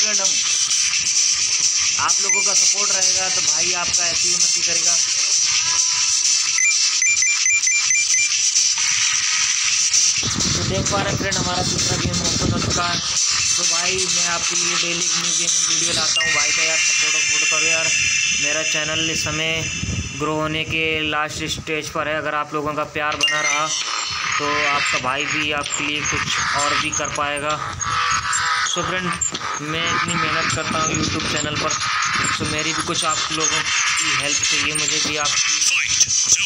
Friend हम आप लोगों का सपोर्ट रहेगा तो भाई आपका ऐसी उन्नति करेगा तो देख पा रहे फ्रेंड हमारा दूसरा गेम ओपन हो चुका है तो भाई, मैं आपके लिए डेली न्यू गेमिंग वीडियो लाता हूँ। भाई का यार सपोर्ट वपोर्ट करो यार। मेरा चैनल इस समय ग्रो होने के लास्ट स्टेज पर है। अगर आप लोगों का प्यार बना रहा तो आपका भाई भी आपके लिए कुछ और भी कर पाएगा। सो फ्रेंड मैं इतनी मेहनत करता हूँ यूट्यूब चैनल पर। तो मेरी भी कुछ आप लोगों की हेल्प चाहिए मुझे भी, आपकी